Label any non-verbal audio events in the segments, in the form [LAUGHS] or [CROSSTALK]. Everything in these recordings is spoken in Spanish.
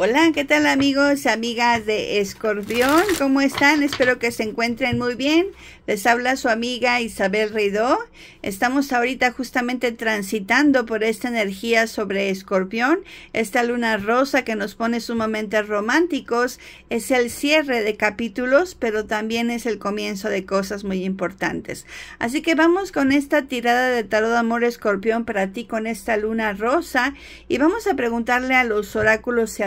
Hola, ¿qué tal amigos, amigas de Escorpión? ¿Cómo están? Espero que se encuentren muy bien. Les habla su amiga Isabel Ridó. Estamos ahorita justamente transitando por esta energía sobre Escorpión. Esta luna rosa que nos pone sumamente románticos es el cierre de capítulos, pero también es el comienzo de cosas muy importantes. Así que vamos con esta tirada de tarot de amor Escorpión para ti con esta luna rosa y vamos a preguntarle a los oráculos y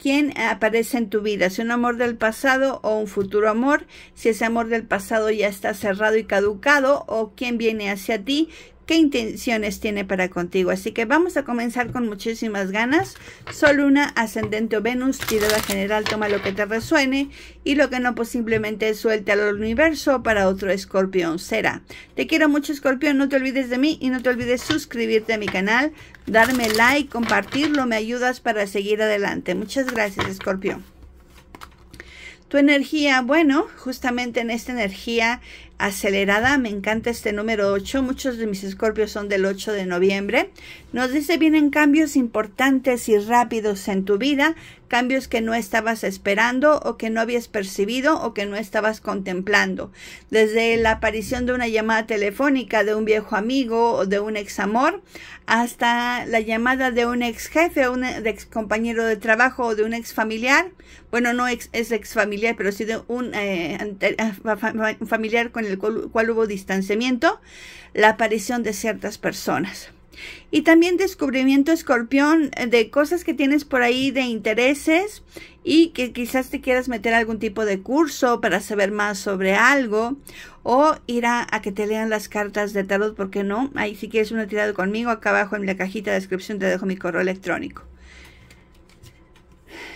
quién aparece en tu vida, si un amor del pasado o un futuro amor, si ese amor del pasado ya está cerrado y caducado o quién viene hacia ti, qué intenciones tiene para contigo. Así que vamos a comenzar con muchísimas ganas. Sol Luna, Ascendente o Venus, tirada general, toma lo que te resuene y lo que no, pues simplemente suelte al universo para otro escorpión será. Te quiero mucho escorpión, no te olvides de mí y no te olvides suscribirte a mi canal, darme like, compartirlo, me ayudas para seguir adelante. Muchas gracias escorpión. Tu energía, bueno, justamente en esta energía acelerada. Me encanta este número 8. Muchos de mis escorpios son del 8 de noviembre. Nos dice vienen cambios importantes y rápidos en tu vida, cambios que no estabas esperando o que no habías percibido o que no estabas contemplando. Desde la aparición de una llamada telefónica de un viejo amigo o de un ex amor hasta la llamada de un ex jefe o un ex compañero de trabajo o de un ex familiar. Bueno, no es ex familiar, pero sí de un eh, familiar con el cual hubo distanciamiento, la aparición de ciertas personas. Y también descubrimiento escorpión de cosas que tienes por ahí de intereses y que quizás te quieras meter algún tipo de curso para saber más sobre algo o ir a, que te lean las cartas de tarot, porque no? Ahí si quieres una tirada conmigo, acá abajo en la cajita de descripción te dejo mi correo electrónico.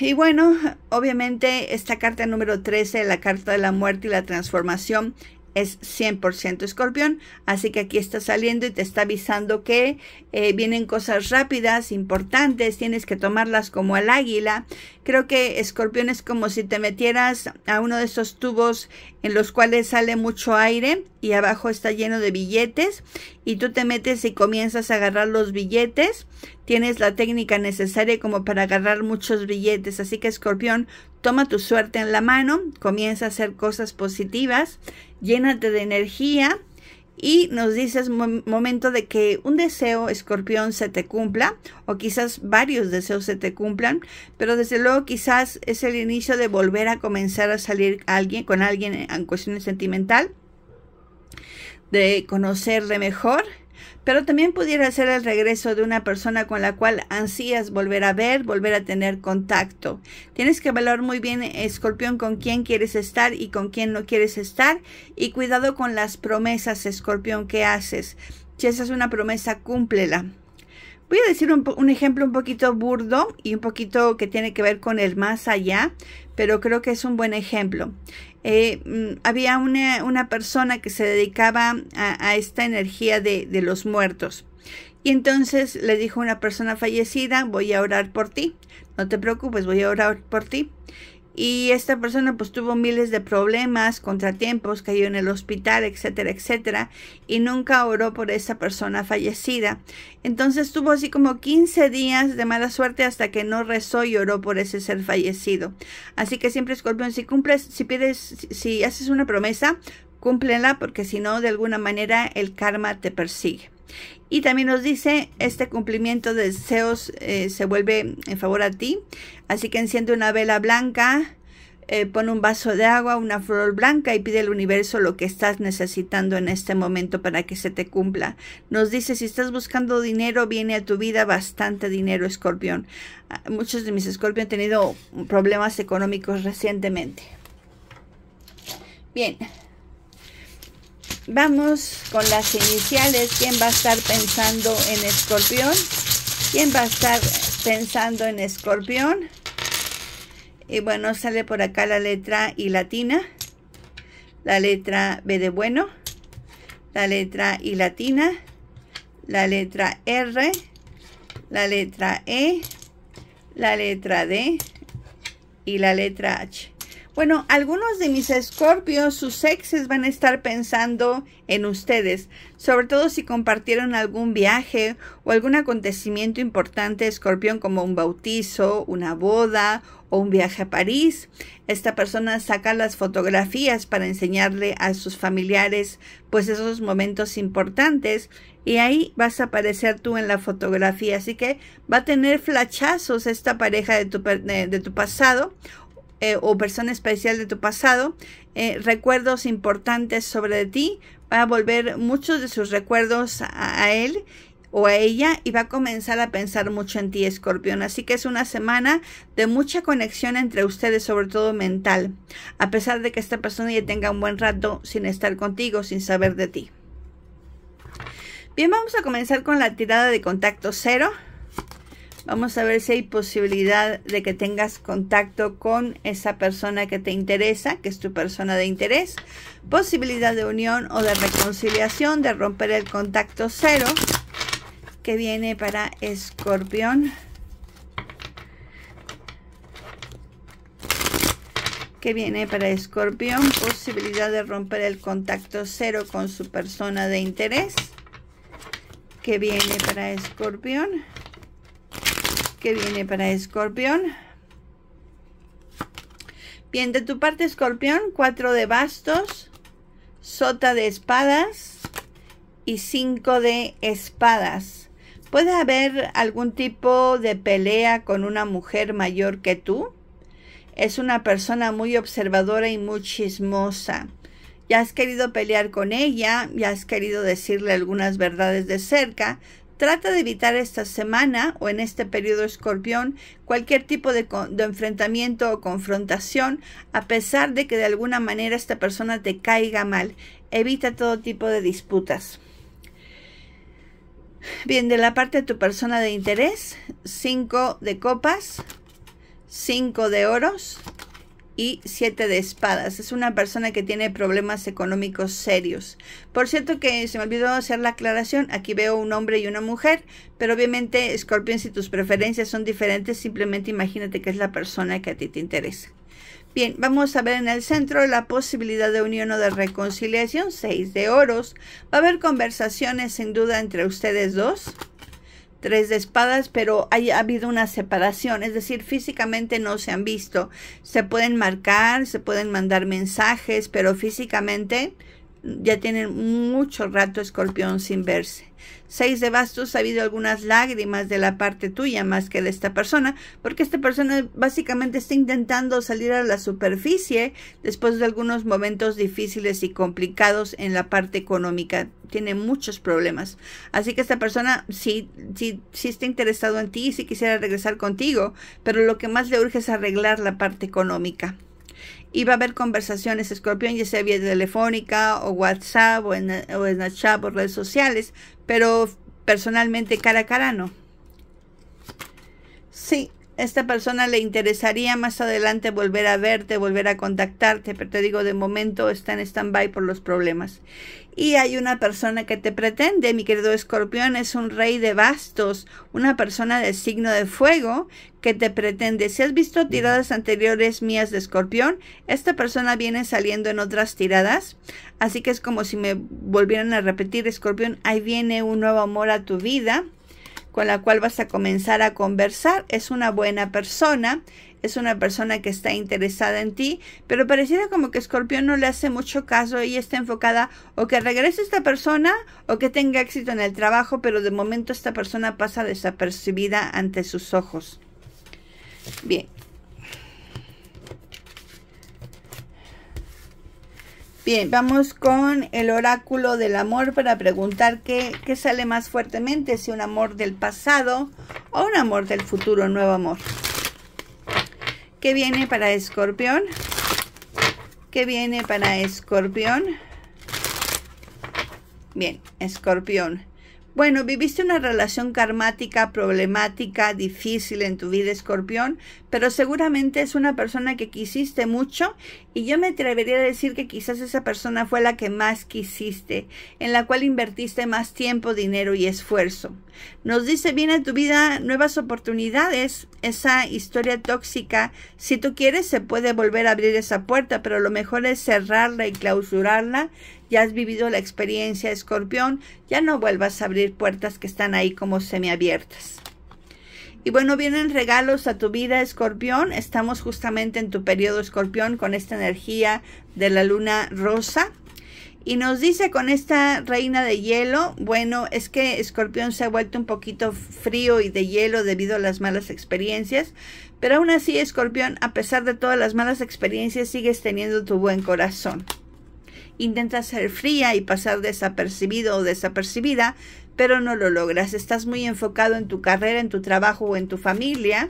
Y bueno, obviamente esta carta número 13, la carta de la muerte y la transformación, es 100% escorpión, así que aquí está saliendo y te está avisando que eh, vienen cosas rápidas, importantes, tienes que tomarlas como al águila. Creo que escorpión es como si te metieras a uno de esos tubos en los cuales sale mucho aire y abajo está lleno de billetes y tú te metes y comienzas a agarrar los billetes. Tienes la técnica necesaria como para agarrar muchos billetes, así que escorpión, toma tu suerte en la mano, comienza a hacer cosas positivas, llénate de energía y nos dices momento de que un deseo escorpión se te cumpla o quizás varios deseos se te cumplan, pero desde luego quizás es el inicio de volver a comenzar a salir alguien con alguien en cuestión sentimental, de conocerle mejor pero también pudiera ser el regreso de una persona con la cual ansías volver a ver, volver a tener contacto. Tienes que valorar muy bien, escorpión, con quién quieres estar y con quién no quieres estar y cuidado con las promesas, escorpión, que haces. Si esa es una promesa, cúmplela. Voy a decir un, ejemplo un poquito burdo y un poquito que tiene que ver con el más allá, pero creo que es un buen ejemplo. Eh, mm, había una, persona que se dedicaba a, esta energía de, de, los muertos. Y entonces le dijo a una persona fallecida, voy a orar por ti. No te preocupes, voy a orar por ti y esta persona pues tuvo miles de problemas, contratiempos, cayó en el hospital, etcétera, etcétera, y nunca oró por esa persona fallecida. Entonces tuvo así como 15 días de mala suerte hasta que no rezó y oró por ese ser fallecido. Así que siempre, Escorpión, si cumples, si pides, si haces una promesa, cúmplela porque si no, de alguna manera el karma te persigue. Y también nos dice, este cumplimiento de deseos eh, se vuelve en favor a ti. Así que enciende una vela blanca, eh, pone un vaso de agua, una flor blanca y pide al universo lo que estás necesitando en este momento para que se te cumpla. Nos dice, si estás buscando dinero, viene a tu vida bastante dinero, escorpión. Ah, muchos de mis escorpión han tenido problemas económicos recientemente. Bien. Vamos con las iniciales. ¿Quién va a estar pensando en escorpión? ¿Quién va a estar pensando en escorpión? Y bueno, sale por acá la letra I latina, la letra B de bueno, la letra I latina, la letra R, la letra E, la letra D y la letra H. Bueno, algunos de mis escorpios, sus exes van a estar pensando en ustedes, sobre todo si compartieron algún viaje o algún acontecimiento importante, escorpión, como un bautizo, una boda o un viaje a París. Esta persona saca las fotografías para enseñarle a sus familiares pues esos momentos importantes y ahí vas a aparecer tú en la fotografía. Así que va a tener flachazos esta pareja de tu, de tu pasado eh, o persona especial de tu pasado, eh, recuerdos importantes sobre ti, va a volver muchos de sus recuerdos a, él o a ella y va a comenzar a pensar mucho en ti, escorpión. Así que es una semana de mucha conexión entre ustedes, sobre todo mental, a pesar de que esta persona ya tenga un buen rato sin estar contigo, sin saber de ti. Bien, vamos a comenzar con la tirada de contacto cero. Vamos a ver si hay posibilidad de que tengas contacto con esa persona que te interesa, que es tu persona de interés. Posibilidad de unión o de reconciliación, de romper el contacto cero, que viene para escorpión. que viene para escorpión, posibilidad de romper el contacto cero con su persona de interés, que viene para escorpión viene para escorpión. Bien, de tu parte escorpión, cuatro de bastos, sota de espadas y cinco de espadas. ¿Puede haber algún tipo de pelea con una mujer mayor que tú? Es una persona muy observadora y muy chismosa. Ya has querido pelear con ella, ya has querido decirle algunas verdades de cerca, Trata de evitar esta semana o en este periodo escorpión cualquier tipo de, enfrentamiento o confrontación, a pesar de que de alguna manera esta persona te caiga mal. Evita todo tipo de disputas. Bien, de la parte de tu persona de interés, 5 de copas, 5 de oros, y siete de espadas. Es una persona que tiene problemas económicos serios. Por cierto que se me olvidó hacer la aclaración. Aquí veo un hombre y una mujer, pero obviamente, Scorpion, si tus preferencias son diferentes, simplemente imagínate que es la persona que a ti te interesa. Bien, vamos a ver en el centro la posibilidad de unión o de reconciliación, seis de oros. Va a haber conversaciones sin duda entre ustedes dos tres de espadas, pero ha habido una separación, es decir, físicamente no se han visto. Se pueden marcar, se pueden mandar mensajes, pero físicamente ya tienen mucho rato escorpión sin verse. Seis de bastos, ha habido algunas lágrimas de la parte tuya más que de esta persona, porque esta persona básicamente está intentando salir a la superficie después de algunos momentos difíciles y complicados en la parte económica. Tiene muchos problemas. Así que esta persona sí, sí, sí está interesado en ti y sí quisiera regresar contigo, pero lo que más le urge es arreglar la parte económica va a haber conversaciones escorpión, ya sea vía telefónica o WhatsApp o en, o en chat o redes sociales, pero personalmente cara a cara no. Sí, esta persona le interesaría más adelante volver a verte, volver a contactarte, pero te digo, de momento está en stand-by por los problemas. Y hay una persona que te pretende, mi querido escorpión, es un rey de bastos, una persona de signo de fuego que te pretende. Si has visto tiradas anteriores mías de escorpión, esta persona viene saliendo en otras tiradas. Así que es como si me volvieran a repetir, escorpión, ahí viene un nuevo amor a tu vida con la cual vas a comenzar a conversar. Es una buena persona, es una persona que está interesada en ti, pero pareciera como que Escorpión no le hace mucho caso y está enfocada o que regrese esta persona o que tenga éxito en el trabajo, pero de momento esta persona pasa desapercibida ante sus ojos. Bien. Bien, vamos con el oráculo del amor para preguntar qué, qué, sale más fuertemente, si un amor del pasado o un amor del futuro, nuevo amor. ¿Qué viene para escorpión? ¿Qué viene para escorpión? Bien, escorpión. Bueno, viviste una relación karmática, problemática, difícil en tu vida, escorpión, pero seguramente es una persona que quisiste mucho y yo me atrevería a decir que quizás esa persona fue la que más quisiste, en la cual invertiste más tiempo, dinero y esfuerzo. Nos dice, viene a tu vida nuevas oportunidades, esa historia tóxica, si tú quieres se puede volver a abrir esa puerta, pero lo mejor es cerrarla y clausurarla ya has vivido la experiencia escorpión, ya no vuelvas a abrir puertas que están ahí como semiabiertas. Y bueno, vienen regalos a tu vida, escorpión. Estamos justamente en tu periodo escorpión con esta energía de la luna rosa. Y nos dice con esta reina de hielo, bueno, es que Escorpión se ha vuelto un poquito frío y de hielo debido a las malas experiencias, pero aún así, Escorpión, a pesar de todas las malas experiencias, sigues teniendo tu buen corazón. Intentas ser fría y pasar desapercibido o desapercibida, pero no lo logras. Estás muy enfocado en tu carrera, en tu trabajo o en tu familia.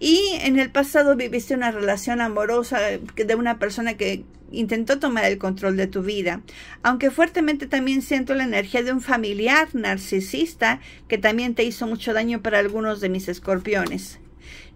Y en el pasado viviste una relación amorosa de una persona que intentó tomar el control de tu vida. Aunque fuertemente también siento la energía de un familiar narcisista que también te hizo mucho daño para algunos de mis escorpiones.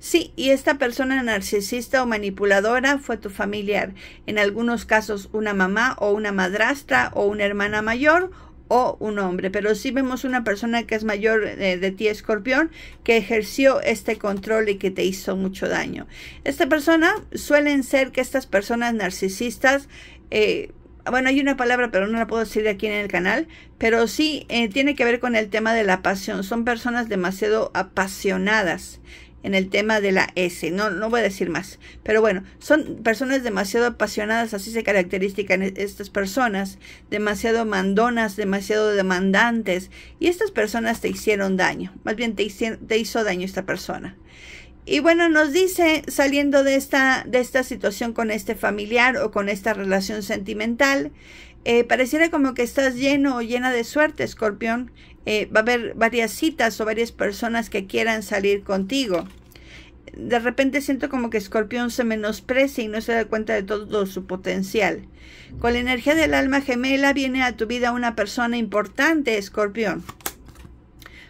Sí, y esta persona narcisista o manipuladora fue tu familiar, en algunos casos una mamá o una madrastra o una hermana mayor o un hombre, pero sí vemos una persona que es mayor eh, de ti, escorpión, que ejerció este control y que te hizo mucho daño. Esta persona suelen ser que estas personas narcisistas eh, bueno, hay una palabra, pero no la puedo decir aquí en el canal, pero sí eh, tiene que ver con el tema de la pasión. Son personas demasiado apasionadas en el tema de la S. No, no voy a decir más. Pero bueno, son personas demasiado apasionadas, así se caracterizan estas personas, demasiado mandonas, demasiado demandantes. Y estas personas te hicieron daño. Más bien te, te hizo daño esta persona. Y bueno, nos dice, saliendo de esta, de esta situación con este familiar o con esta relación sentimental, eh, pareciera como que estás lleno o llena de suerte, escorpión. Eh, va a haber varias citas o varias personas que quieran salir contigo. De repente siento como que Escorpión se menosprecia y no se da cuenta de todo su potencial. Con la energía del alma gemela viene a tu vida una persona importante, Escorpión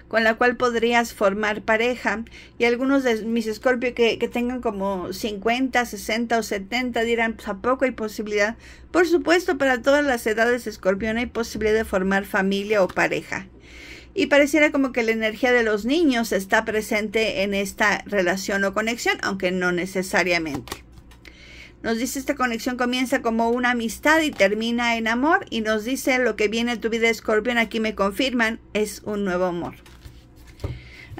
con la cual podrías formar pareja. Y algunos de mis escorpios que, tengan como 50, 60 o 70 dirán, pues a poco hay posibilidad. Por supuesto, para todas las edades escorpión hay posibilidad de formar familia o pareja y pareciera como que la energía de los niños está presente en esta relación o conexión, aunque no necesariamente. Nos dice esta conexión comienza como una amistad y termina en amor y nos dice lo que viene en tu vida escorpión, aquí me confirman, es un nuevo amor.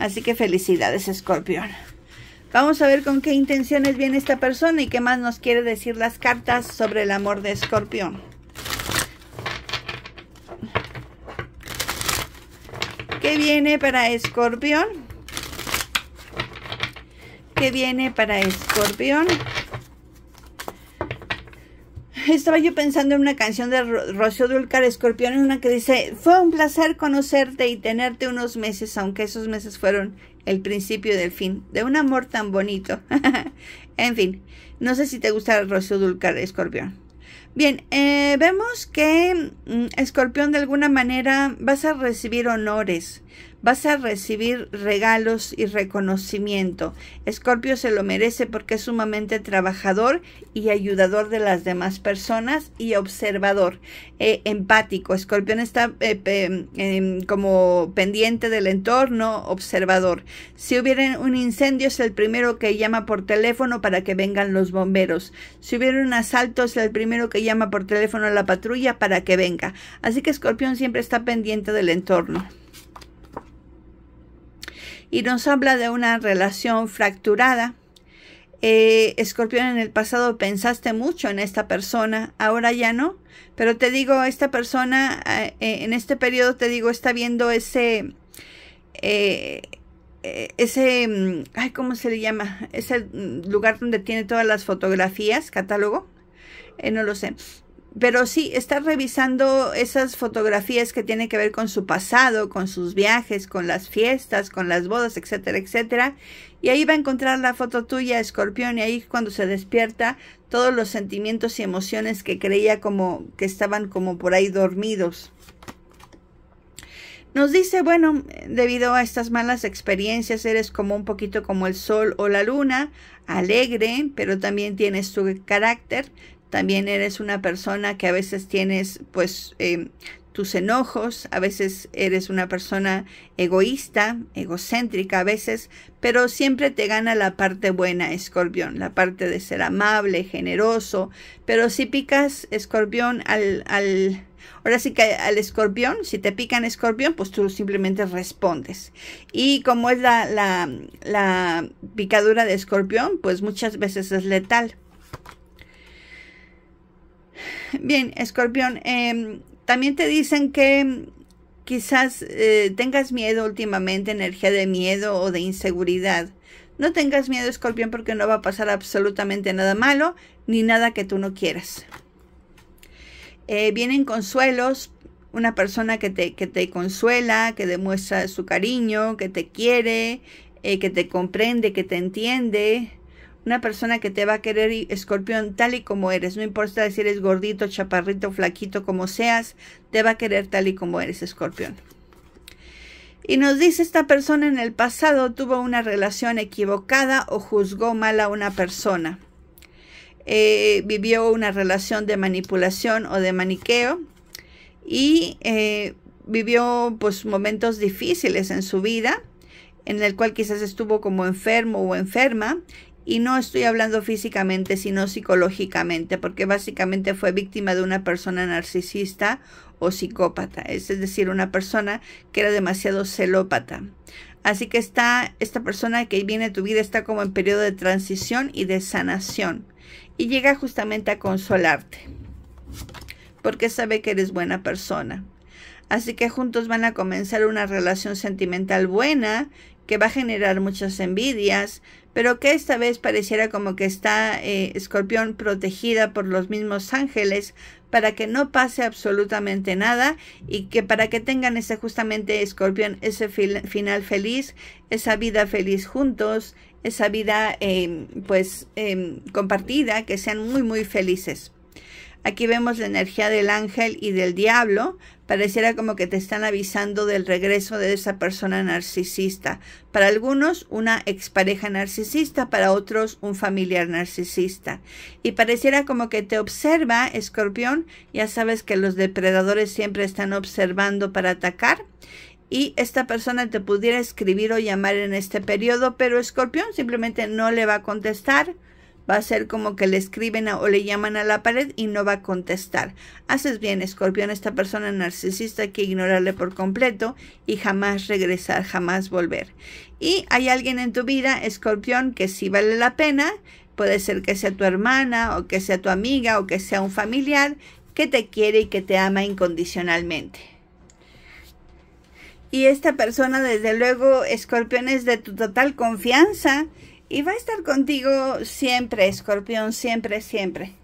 Así que felicidades escorpión. Vamos a ver con qué intenciones viene esta persona y qué más nos quiere decir las cartas sobre el amor de escorpión. ¿Qué viene para Escorpión? ¿Qué viene para Escorpión? Estaba yo pensando en una canción de Rocío Dulcar Escorpión, en una que dice, fue un placer conocerte y tenerte unos meses, aunque esos meses fueron el principio del fin, de un amor tan bonito. [LAUGHS] en fin, no sé si te gusta Rocío Dulcar Escorpión. Bien, eh, vemos que mm, Escorpión de alguna manera vas a recibir honores, vas a recibir regalos y reconocimiento. Escorpio se lo merece porque es sumamente trabajador y ayudador de las demás personas y observador, eh, empático. Escorpión está eh, em, como pendiente del entorno, observador. Si hubiera un incendio es el primero que llama por teléfono para que vengan los bomberos. Si hubiera un asalto es el primero que llama por teléfono a la patrulla para que venga. Así que Escorpión siempre está pendiente del entorno y nos habla de una relación fracturada. Eh, en el pasado pensaste mucho en esta persona, ahora ya no, pero te digo, esta persona eh, eh, en este periodo, te digo, está viendo ese, ese, mm, ay, ¿cómo se le llama? Ese lugar donde tiene todas las fotografías, catálogo, no lo sé pero sí, está revisando esas fotografías que tienen que ver con su pasado, con sus viajes, con las fiestas, con las bodas, etcétera, etcétera. Y ahí va a encontrar la foto tuya, escorpión, y ahí cuando se despierta, todos los sentimientos y emociones que creía como que estaban como por ahí dormidos. Nos dice, bueno, debido a estas malas experiencias eres como un poquito como el sol o la luna, alegre, pero también tienes tu carácter, también eres una persona que a veces tienes pues eh, tus enojos, a veces eres una persona egoísta, egocéntrica a veces, pero siempre te gana la parte buena, escorpión, la parte de ser amable, generoso, pero si picas, escorpión, al, al Ahora sí que al escorpión, si te pican escorpión, pues tú simplemente respondes. Y como es la, la, la picadura de escorpión, pues muchas veces es letal. Bien, escorpión, em, también te dicen que quizás eh, tengas miedo últimamente, energía de miedo o de inseguridad. No tengas miedo, escorpión, porque no va a pasar absolutamente nada malo ni nada que tú no quieras. Eh, vienen consuelos, una persona que te, que te consuela, que demuestra su cariño, que te quiere, eh, que te comprende, que te entiende. Una persona que te va a querer, escorpión, tal y como eres. No importa si eres gordito, chaparrito, flaquito, como seas, te va a querer tal y como eres, escorpión. Y nos dice esta persona en el pasado tuvo una relación equivocada o juzgó mal a una persona. Eh, vivió una relación de manipulación o de maniqueo y eh, vivió pues momentos difíciles en su vida en el cual quizás estuvo como enfermo o enferma y no estoy hablando físicamente sino psicológicamente porque básicamente fue víctima de una persona narcisista o psicópata es decir una persona que era demasiado celópata así que está esta persona que viene a tu vida está como en periodo de transición y de sanación y llega justamente a consolarte, porque sabe que eres buena persona. Así que juntos van a comenzar una relación sentimental buena que va a generar muchas envidias, pero que esta vez pareciera como que está eh, Escorpión protegida por los mismos ángeles para que no pase absolutamente nada y que para que tengan ese justamente Escorpión ese final feliz, esa vida feliz juntos, esa vida em, pues em, compartida, que sean muy muy felices. Aquí vemos la energía del ángel y del diablo. Pareciera como que te están avisando del regreso de esa persona narcisista. Para algunos, una expareja narcisista, para otros, un familiar narcisista. Y pareciera como que te observa, escorpión. Ya sabes que los depredadores siempre están observando para atacar y esta persona te pudiera escribir o llamar en este periodo, pero Escorpión simplemente no le va a contestar. Va a ser como que le escriben o le llaman a la pared y no va a contestar. Haces bien, Escorpión, esta persona narcisista hay que ignorarle por completo y jamás regresar, jamás volver. Y hay alguien en tu vida, Escorpión, que sí vale la pena. Puede ser que sea tu hermana o que sea tu amiga o que sea un familiar que te quiere y que te ama incondicionalmente. Y esta persona, desde luego, escorpión, es de tu total confianza y va a estar contigo siempre, escorpión, siempre, siempre.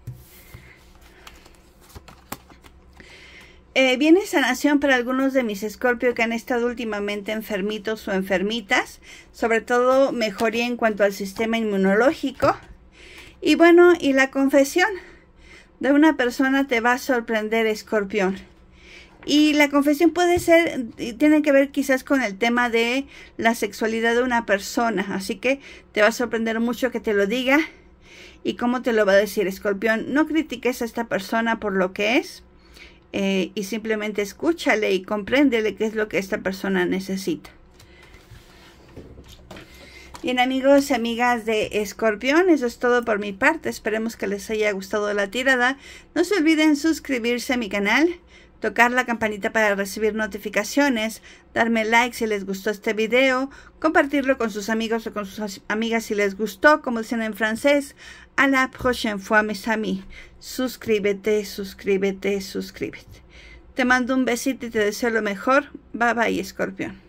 Eh, viene sanación para algunos de mis escorpios que han estado últimamente enfermitos o enfermitas, sobre todo mejoría en cuanto al sistema inmunológico. Y bueno, y la confesión de una persona te va a sorprender, escorpión. Y la confesión puede ser, tiene que ver quizás con el tema de la sexualidad de una persona. Así que te va a sorprender mucho que te lo diga. ¿Y cómo te lo va a decir, escorpión? No critiques a esta persona por lo que es. Eh, y simplemente escúchale y compréndele qué es lo que esta persona necesita. Bien amigos y amigas de Escorpión, eso es todo por mi parte. Esperemos que les haya gustado la tirada. No se olviden suscribirse a mi canal tocar la campanita para recibir notificaciones, darme like si les gustó este video, compartirlo con sus amigos o con sus amigas si les gustó, como dicen en francés. A la prochaine fois, mes amis. Suscríbete, suscríbete, suscríbete. Te mando un besito y te deseo lo mejor. Bye bye, escorpión.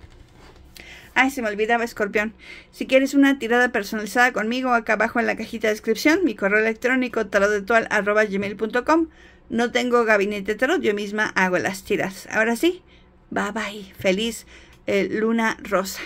Ay, se me olvidaba, escorpión. Si quieres una tirada personalizada conmigo, acá abajo en la cajita de descripción, mi correo electrónico tarodetual.gmail.com no tengo gabinete tarot, yo misma hago las tiras. Ahora sí, bye bye. Feliz eh, luna rosa.